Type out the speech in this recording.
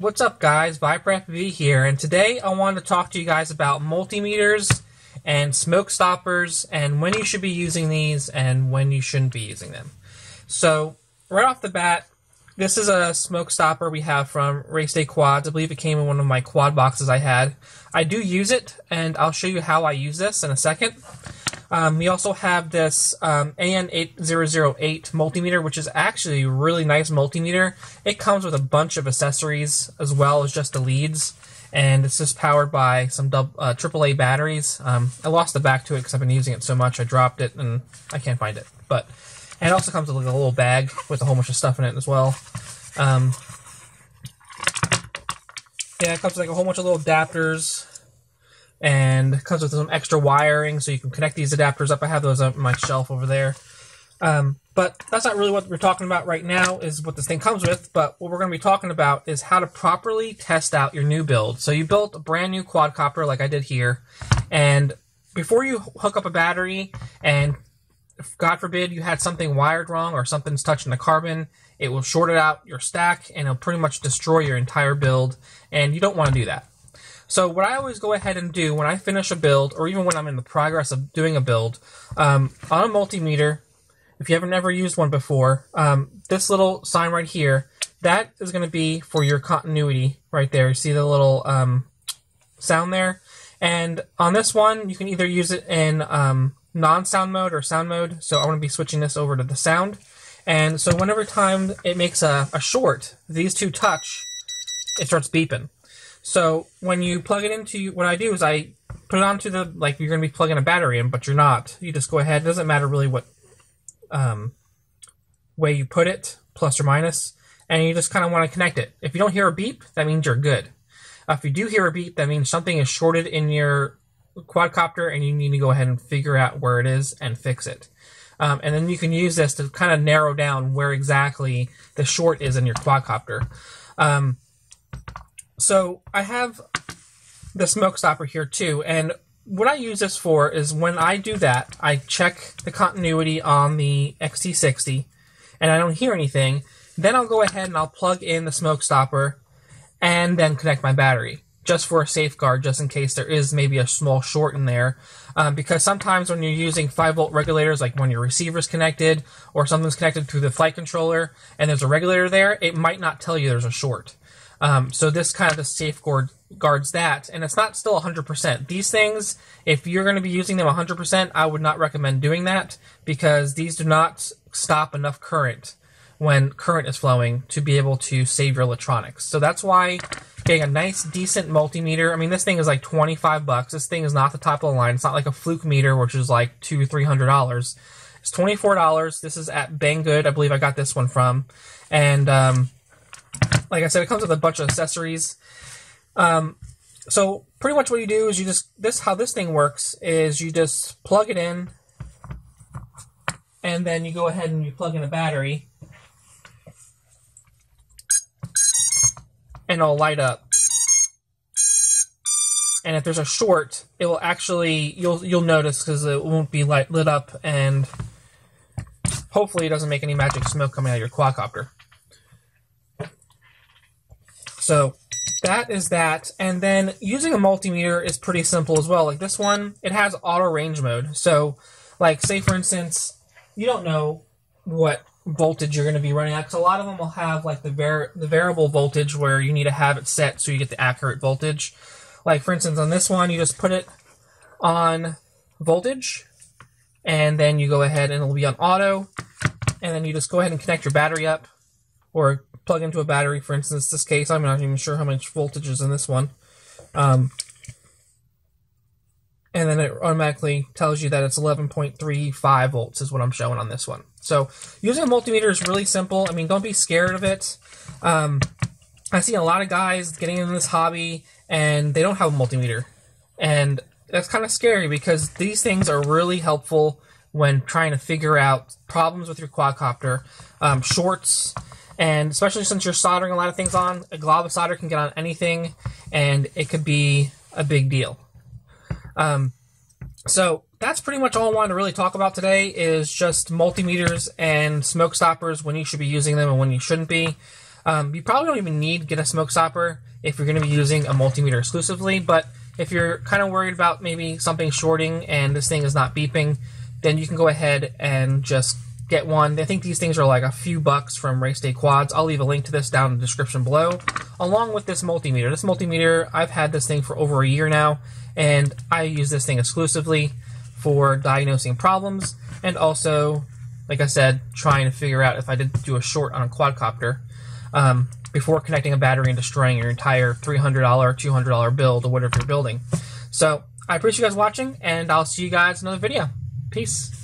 What's up guys, ViperFPV here, and today I want to talk to you guys about multimeters and smoke stoppers and when you should be using these and when you shouldn't be using them. So, right off the bat, this is a smoke stopper we have from Race Day Quads. I believe it came in one of my quad boxes I had. I do use it, and I'll show you how I use this in a second. Um, we also have this um, AN8008 multimeter, which is actually a really nice multimeter. It comes with a bunch of accessories as well as just the leads, and it's just powered by some uh, AAA batteries. Um, I lost the back to it because I've been using it so much. I dropped it and I can't find it. But and it also comes with like a little bag with a whole bunch of stuff in it as well. Um, yeah, it comes with like a whole bunch of little adapters and comes with some extra wiring so you can connect these adapters up. I have those on my shelf over there. Um, but that's not really what we're talking about right now is what this thing comes with, but what we're going to be talking about is how to properly test out your new build. So you built a brand new quadcopter like I did here, and before you hook up a battery and God forbid you had something wired wrong or something's touching the carbon, it will short it out your stack and it'll pretty much destroy your entire build, and you don't want to do that. So what I always go ahead and do when I finish a build, or even when I'm in the progress of doing a build, um, on a multimeter, if you haven't ever used one before, um, this little sign right here, that is going to be for your continuity right there. You see the little um, sound there? And on this one, you can either use it in um, non-sound mode or sound mode. So I want to be switching this over to the sound. And so whenever time it makes a, a short, these two touch, it starts beeping. So when you plug it into, what I do is I put it onto the, like you're going to be plugging a battery in, but you're not. You just go ahead. It doesn't matter really what um, way you put it, plus or minus, and you just kind of want to connect it. If you don't hear a beep, that means you're good. If you do hear a beep, that means something is shorted in your quadcopter and you need to go ahead and figure out where it is and fix it. Um, and then you can use this to kind of narrow down where exactly the short is in your quadcopter. Um, so I have the smoke stopper here too, and what I use this for is when I do that, I check the continuity on the XT60, and I don't hear anything. Then I'll go ahead and I'll plug in the smoke stopper, and then connect my battery just for a safeguard, just in case there is maybe a small short in there. Um, because sometimes when you're using 5 volt regulators, like when your receiver's connected or something's connected to the flight controller and there's a regulator there, it might not tell you there's a short. Um, so this kind of safeguard guards that, and it's not still 100%. These things, if you're going to be using them 100%, I would not recommend doing that because these do not stop enough current when current is flowing to be able to save your electronics. So that's why getting a nice, decent multimeter. I mean, this thing is like 25 bucks. This thing is not the top of the line. It's not like a fluke meter, which is like two, three hundred dollars. It's twenty four dollars. This is at Banggood. I believe I got this one from, and um, like I said, it comes with a bunch of accessories. Um, so pretty much what you do is you just this how this thing works is you just plug it in, and then you go ahead and you plug in a battery, and it'll light up. And if there's a short, it will actually you'll you'll notice because it won't be light lit up, and hopefully it doesn't make any magic smoke coming out of your quadcopter. So that is that. And then using a multimeter is pretty simple as well. Like this one, it has auto range mode. So, like, say for instance, you don't know what voltage you're going to be running at because a lot of them will have like the var- the variable voltage where you need to have it set so you get the accurate voltage. Like for instance, on this one, you just put it on voltage, and then you go ahead and it'll be on auto, and then you just go ahead and connect your battery up, or plug into a battery, for instance, this case, I'm not even sure how much voltage is in this one. Um, and then it automatically tells you that it's 11.35 volts is what I'm showing on this one. So using a multimeter is really simple. I mean, don't be scared of it. Um, I see a lot of guys getting into this hobby and they don't have a multimeter. And that's kind of scary because these things are really helpful when trying to figure out problems with your quadcopter, um, shorts, and especially since you're soldering a lot of things on, a glob of solder can get on anything, and it could be a big deal. Um, so that's pretty much all I wanted to really talk about today is just multimeters and smoke stoppers when you should be using them and when you shouldn't be. Um, you probably don't even need get a smoke stopper if you're going to be using a multimeter exclusively, but if you're kind of worried about maybe something shorting and this thing is not beeping, then you can go ahead and just get one. I think these things are like a few bucks from Race Day Quads. I'll leave a link to this down in the description below, along with this multimeter. This multimeter, I've had this thing for over a year now, and I use this thing exclusively for diagnosing problems and also, like I said, trying to figure out if I did do a short on a quadcopter um, before connecting a battery and destroying your entire $300, $200 build or whatever you're building. So I appreciate you guys watching, and I'll see you guys in another video. Peace.